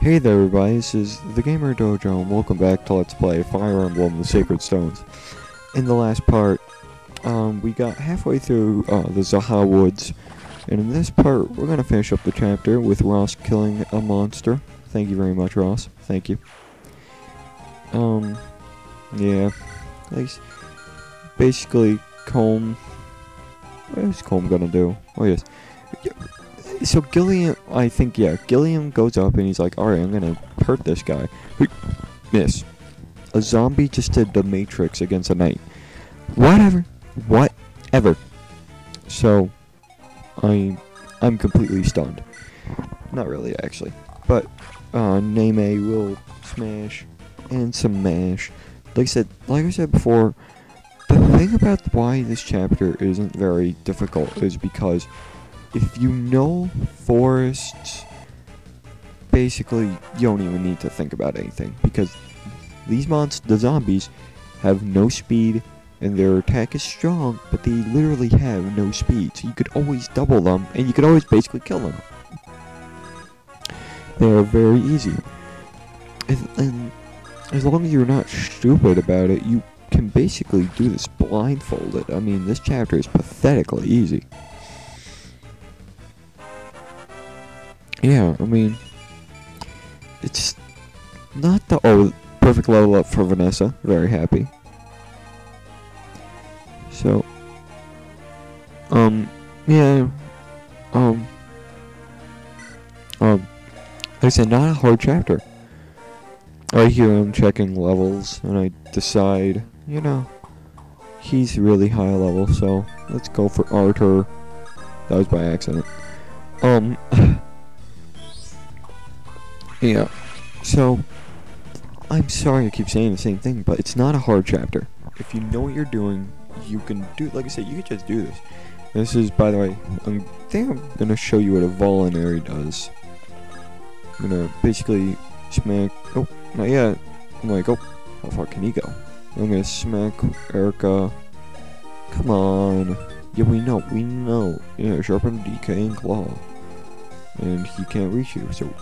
Hey there everybody, this is the Gamer Dojo and welcome back to Let's Play Fire Emblem The Sacred Stones. In the last part, um, we got halfway through uh, the Za'ha Woods, and in this part we're going to finish up the chapter with Ross killing a monster. Thank you very much Ross, thank you. Um, yeah, like, basically Colm, what is Colm gonna do? Oh yes, so Gilliam, I think, yeah, Gilliam goes up and he's like, alright, I'm gonna hurt this guy. Miss. A zombie just did the Matrix against a knight. Whatever. Whatever. So, I, I'm completely stunned. Not really, actually. But, uh, Neimi will smash and some mash. Like I said, like I said before, the thing about why this chapter isn't very difficult is because if you know forests, basically you don't even need to think about anything because these monsters, the zombies, have no speed and their attack is strong, but they literally have no speed. So you could always double them and you could always basically kill them. They are very easy. And, and as long as you're not stupid about it, you can basically do this blindfolded. I mean, this chapter is pathetically easy. Yeah, I mean, it's not the oh perfect level up for Vanessa. Very happy. So, um, yeah, um, um, like I said, not a hard chapter. Right here, I'm checking levels, and I decide, you know, he's really high level, so let's go for Artur. That was by accident. Um. Yeah. So, I'm sorry I keep saying the same thing, but it's not a hard chapter. If you know what you're doing, you can do. Like I said, you can just do this. This is, by the way, I'm, think I'm gonna show you what a Vulnerary does. I'm gonna basically smack. Oh, not yet. I'm like, oh, how far can he go? I'm gonna smack Eirika. Come on. Yeah, we know, we know. Yeah, sharpen DK and claw. And he can't reach you, so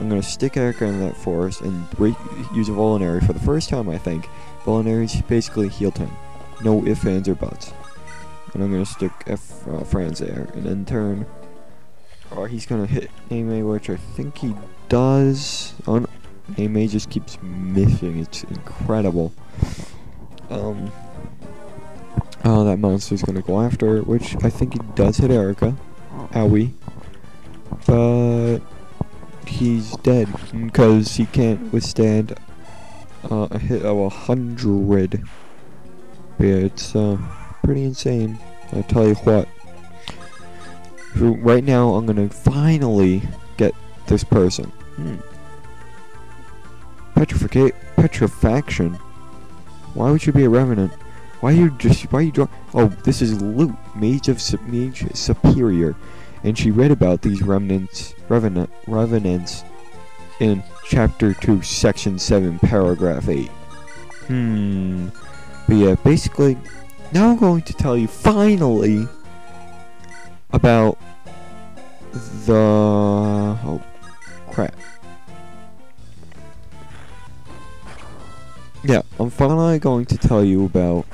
I'm to stick Eirika in that forest and use a Vulnerary for the first time, I think. Vulnerary's basically heal 10. No ifs, ands, or buts. And I'm to stick F uh, Franz there, and then turn. Or he's going to hit Neimi, which I think he does. Oh, no. Neimi just keeps missing. It's incredible. Um. Oh, that monster's to go after, which I think he does hit Eirika. Owie. But he's dead because he can't withstand uh, a hit of a hundred. Yeah, it's uh, pretty insane. I tell you what. Right now, I'm gonna finally get this person. Hmm. Petrifica petrifaction. Why would you be a revenant? Why are you just? Why are you draw? Oh, this is Lute. Mage of Mage Superior and she read about these remnants, revenant, revenants in chapter 2, section 7, paragraph 8. Hmm. But yeah, basically, now I'm going to tell you finally about the. Oh, crap. Yeah, I'm finally going to tell you about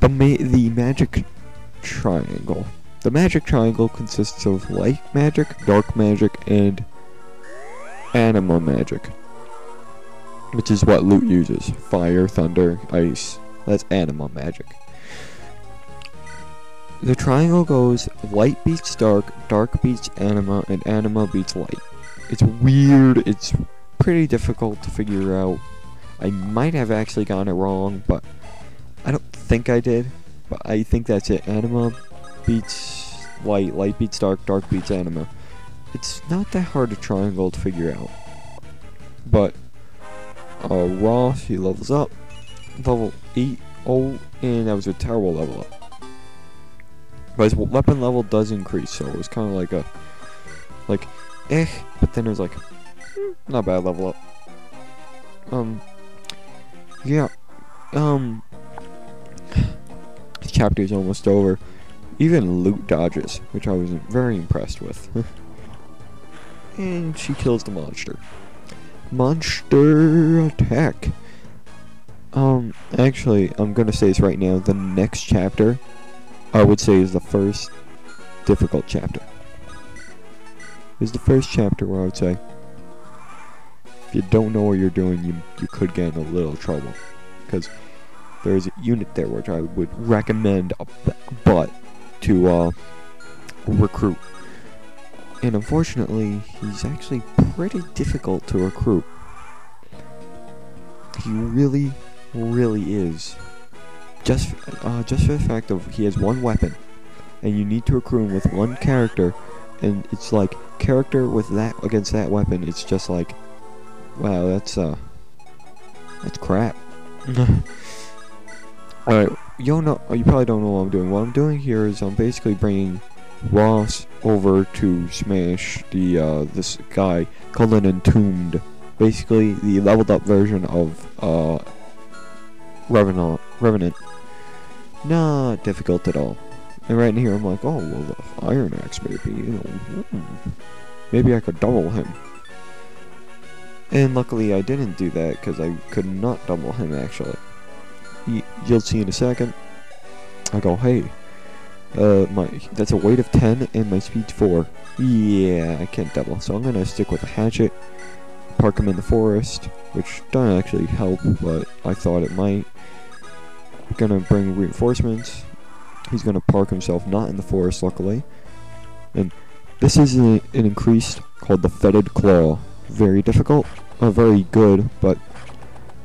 the ma the magic triangle. The magic triangle consists of light magic, dark magic, and anima magic. Which is what Lute uses. Fire, thunder, ice. That's anima magic. The triangle goes light beats dark, dark beats anima, and anima beats light. It's weird, it's pretty difficult to figure out. I might have actually gotten it wrong, but I don't think I did. But I think that's it. Anima beats light, light beats dark, dark beats anima. It's not that hard to triangle to figure out. But, uh, Ross, he levels up. Level 8, oh, and that was a terrible level up. But his weapon level does increase, so it was kind of like a, like, eh, but then it was like, hmm, not bad level up. Um, yeah, um, this chapter is almost over. Even Lute dodges, which I was very impressed with. and she kills the monster. Monster attack. Um, actually, I'm gonna say this right now. The next chapter, I would say, is the first difficult chapter. Is the first chapter where I would say, if you don't know what you're doing, you you could get in a little trouble, because there's a unit there which I would recommend but to uh, recruit. And unfortunately, he's actually pretty difficult to recruit. He really, really is. Just, uh, just for the fact of he has one weapon, and you need to recruit him with one character, and it's like character with that against that weapon. It's just like, wow, that's uh, that's crap. Alright, you don't know, you probably don't know what I'm doing. What I'm doing here is I'm basically bringing Ross over to smash the, uh, this guy called an Entombed. Basically, the leveled up version of, uh, Revenant. Revenant. Not difficult at all. And right in here, I'm like, oh, well, the Iron Axe, maybe, you know, hmm, maybe I could double him. And luckily, I didn't do that, because I could not double him, actually you'll see in a second. I go, hey, uh, my that's a weight of 10 and my speed's 4. Yeah, I can't double, so I'm gonna stick with a hatchet, park him in the forest, which doesn't actually help, but I thought it might. Gonna bring reinforcements. He's gonna park himself not in the forest, luckily. And this is an, an increased called the Fetid Claw. Very difficult, uh, very good, but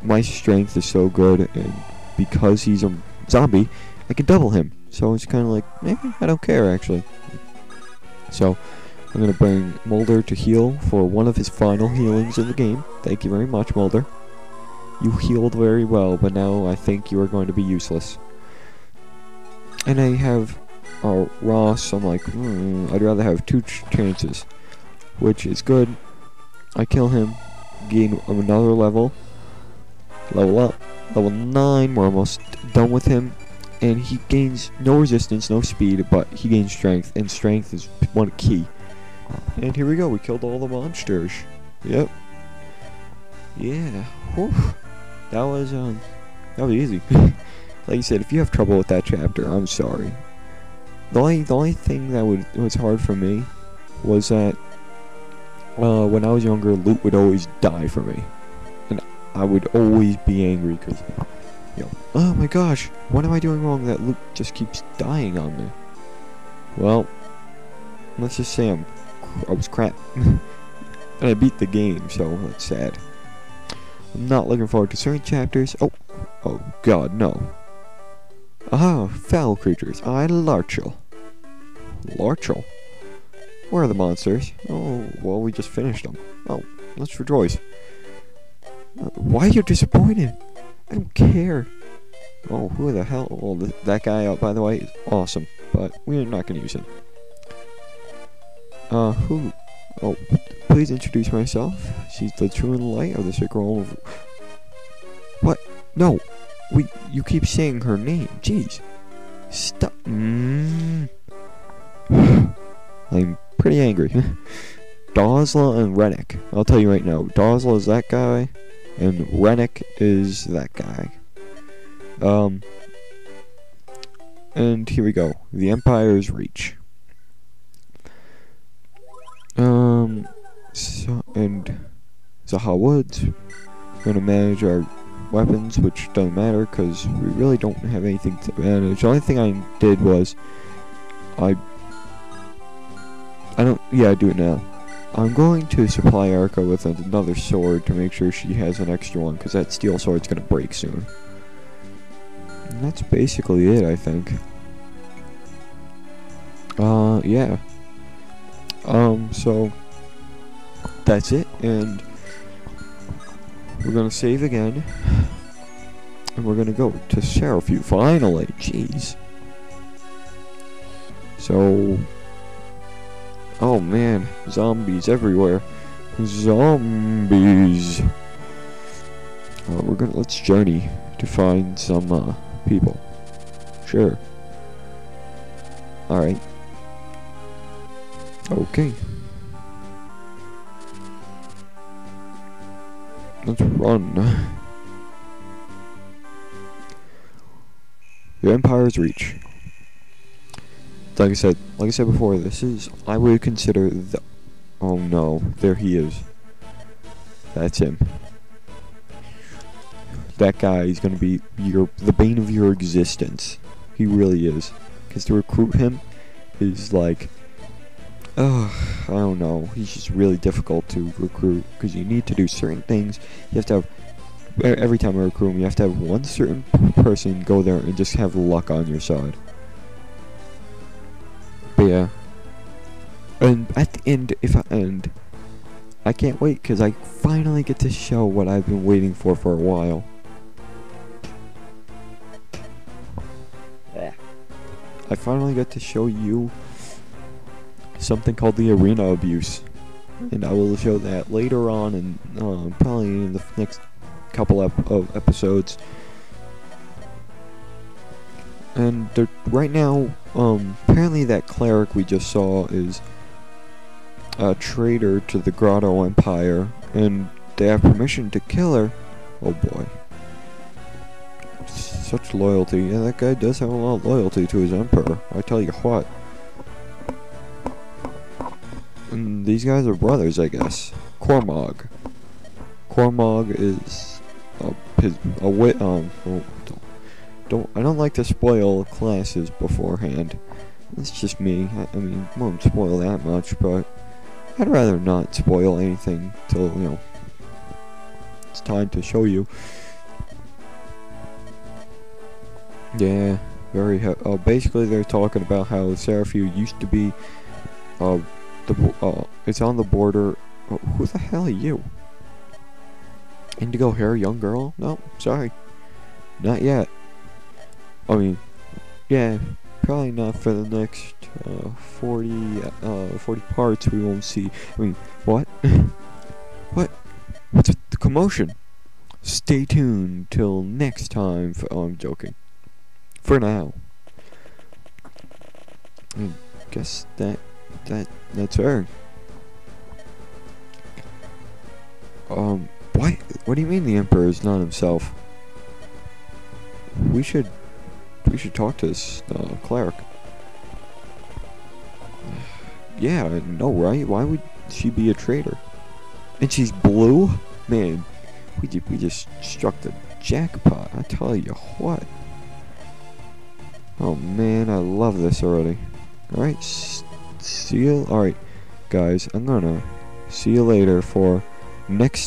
my strength is so good and because he's a zombie, I can double him. So it's kind of like, maybe I don't care actually. So I'm going to bring Moulder to heal for one of his final healings in the game. Thank you very much, Moulder. You healed very well, but now I think you are going to be useless. And I have uh, Ross, I'm like, hmm, I'd rather have two ch chances. Which is good. I kill him, gain another level, level up, level 9, we're almost done with him. And he gains no resistance, no speed, but he gains strength, and strength is one key. And here we go, we killed all the monsters. Yep. Yeah. Whew. That was, um, that was easy. like you said, if you have trouble with that chapter, I'm sorry. The only, the only thing that would, was hard for me was that, uh, when I was younger, Lute would always die for me. I would always be angry because, you know, oh my gosh, what am I doing wrong that Lute just keeps dying on me? Well, let's just say I'm, I was crap. and I beat the game, so that's sad. I'm not looking forward to certain chapters. Oh, oh god, no. Ah, foul creatures. I L'Arachel. L'Arachel? Where are the monsters? Oh, well, we just finished them. Oh, let's rejoice. Why are you disappointed? I don't care. Oh, who the hell? Oh, th that guy out, by the way, is awesome, but we're not going to use him. Uh, who? Oh, please introduce myself. She's the true and light of the sacred of... What? No. We, you keep saying her name. Jeez. Stop. Mm. I'm pretty angry. Dozla and Rennick. I'll tell you right now. Dozla is that guy. And Rennick is that guy. Um, and here we go. The Empire's Reach. Um, so, and Za'ha Woods. We're gonna manage our weapons, which doesn't matter because we really don't have anything to manage. The only thing I did was I I don't yeah I do it now. I'm going to supply Arca with another sword to make sure she has an extra one, because that steel sword's going to break soon. And that's basically it, I think. Uh, yeah. Um, so, that's it, and we're going to save again, and we're going to go to Seraphim, finally, jeez. So, Oh man, zombies everywhere. Zombies. Uh, we're gonna let's journey to find some uh, people. Sure. All right. Okay. Let's run. The Empire's Reach. Like I said, like I said before, this is I would consider the. Oh no, there he is. That's him. That guy is gonna be your the bane of your existence. He really is. Because to recruit him is like, ugh, I don't know. He's just really difficult to recruit because you need to do certain things. You have to have every time I recruit him, you have to have one certain person go there and just have luck on your side. Yeah. And at the end, if I end, I can't wait because I finally get to show what I've been waiting for for a while. I finally get to show you something called the arena abuse. And I will show that later on and uh, probably in the next couple of episodes. And right now, um, apparently that cleric we just saw is a traitor to the Grado Empire, and they have permission to kill her. Oh boy. Such loyalty. Yeah, that guy does have a lot of loyalty to his emperor. I tell you what. And these guys are brothers, I guess. Cormog. Cormog is a, his, a wit, um, don't, I don't like to spoil classes beforehand. It's just me. I, I mean, won't spoil that much, but I'd rather not spoil anything till, you know, it's time to show you. Yeah, very. Uh, basically, they're talking about how Seraphim used to be. Uh, the uh, it's on the border. Uh, who the hell are you? Indigo hair, young girl? No, sorry, not yet. I mean, yeah, probably not for the next uh, 40, uh, 40 parts. We won't see. I mean, what? what? What's the commotion? Stay tuned till next time. For, oh, I'm joking for now. I guess that that that's her. Um, why? What do you mean the emperor is not himself? We should we should talk to this uh, cleric. yeah, no, right? Why would she be a traitor? And she's blue, man. We we just struck the jackpot. I tell you what. Oh man, I love this already. Alright, you. Alright, guys, I'm gonna see you later for next.